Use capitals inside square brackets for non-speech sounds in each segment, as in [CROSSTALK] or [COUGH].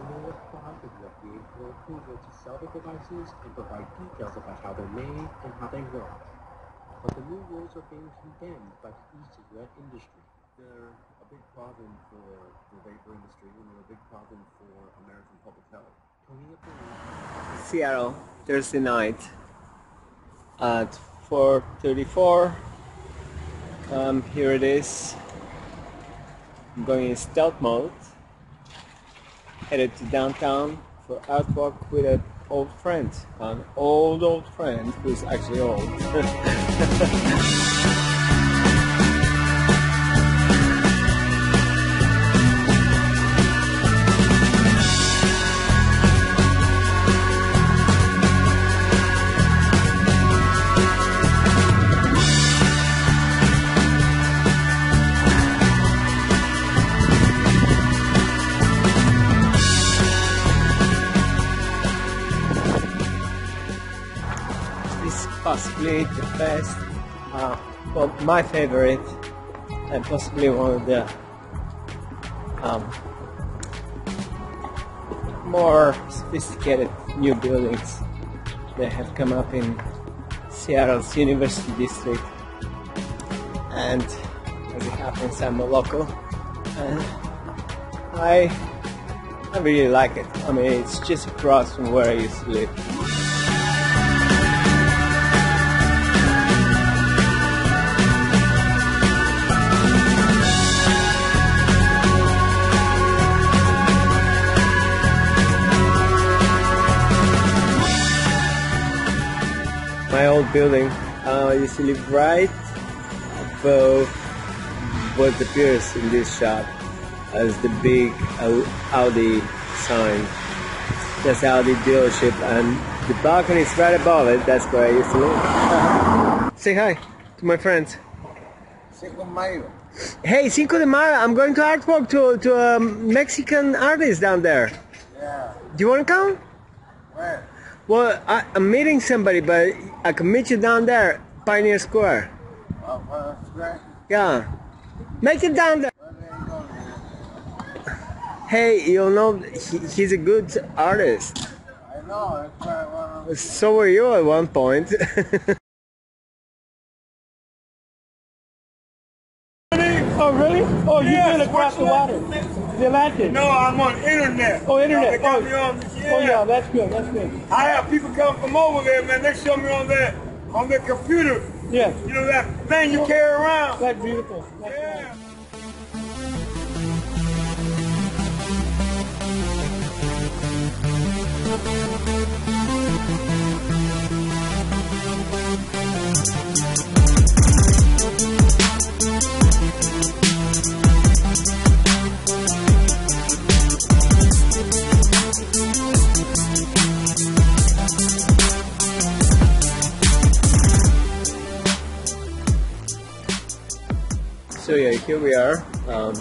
will apply for the FDA for approval to sell the devices and provide details about how they're made and how they work. But the new rules are being condemned by the e-cigarette industry. They're a big problem for the vapor industry and they're a big problem for American public health. Seattle, Thursday night at 4.34. Um, here it is. I'm going in stealth mode. Headed to downtown for art walk with an old friend. An old, old friend who's actually old. [LAUGHS] Possibly the best, uh, well, my favorite, and possibly one of the um, more sophisticated new buildings that have come up in Seattle's University District. And as it happens, I'm a local, and I, I really like it. I mean, it's just across from where I used to live. Old building. Uh, I used to live right above what appears in this shot as the big Audi sign. That's Audi dealership, and the balcony is right above it. That's where I used to live. [LAUGHS] Say hi to my friends. Cinco Mayo. Hey, Cinco de Mayo, I'm going to Art Walk to, to a Mexican artist down there. Yeah. Do you want to come? Where? Well, I, I'm meeting somebody, but I can meet you down there, Pioneer Square. Uh, uh, Square? Yeah. Make it down there. Where they going? Hey, you know, he, he's a good artist. I know. So were you at one point. [LAUGHS] oh, really? Oh, Yes, been across the water. The Atlantic. No, I'm on internet. Oh, internet. They got Oh. me on. Yeah. Oh, yeah, that's good. That's good. I have people come from over there, man. They show me on their on their computer. Yeah, You know that thing you carry around. that's beautiful. That's Yeah. So yeah, here we are. Um,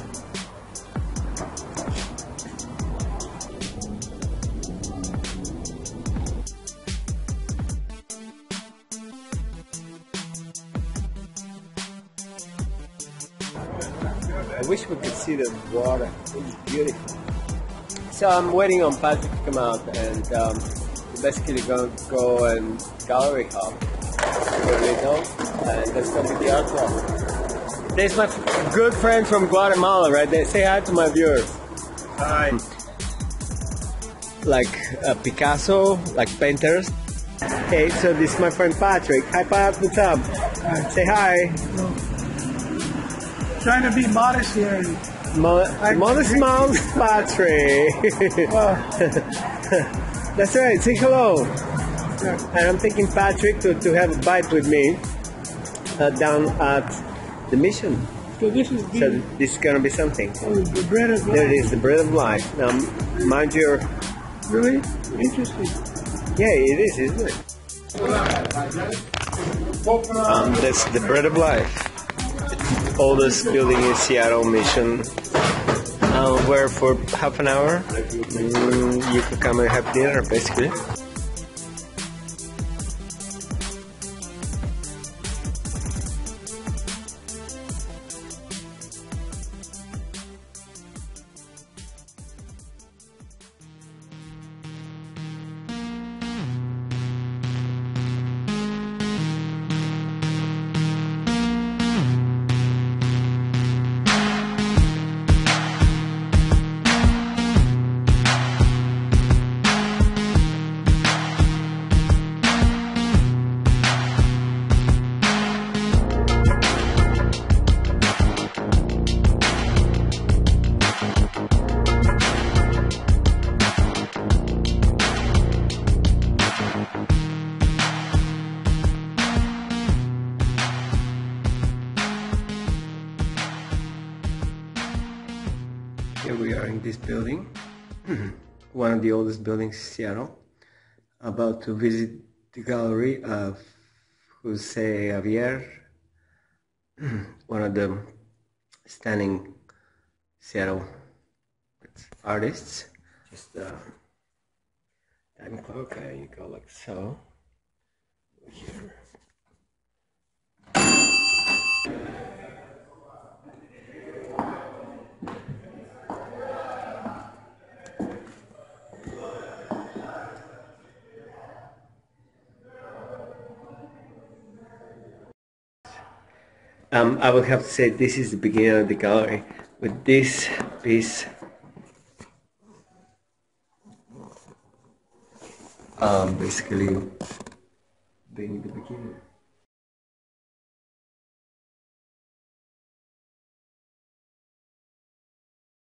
I wish we could see the water. It's beautiful. So I'm waiting on Patrick to come out, and um, basically to go and gallery hop for a little, and that's to be the art walk. There's my good friend from Guatemala right there. Say hi to my viewers. Hi. Like uh, Picasso, like painters. Hey, so this is my friend Patrick. Hi, Pat. What's up? Say hi. Trying to be modest here. Mo- Modest Mouse [LAUGHS] Patrick. [LAUGHS] That's right. Say hello. And I'm taking Patrick to, to have a bite with me uh, down at the mission. So this is So this is gonna be something. the bread of There it is, the bread of life. Now, mind your Really interesting. Yeah, it is, isn't it? Um, that's the bread of life. Oldest building in Seattle, Mission. Uh, where for half an hour mm, you could come and have dinner, basically. Here we are in this building, [CLEARS THROAT] one of the oldest buildings in Seattle. About to visit the gallery of Jose Javier, [CLEARS THROAT] one of the stunning Seattle artists. Just a time clock, you go like so. Um, I would have to say this is the beginning of the gallery with this piece. Um, basically being the beginning.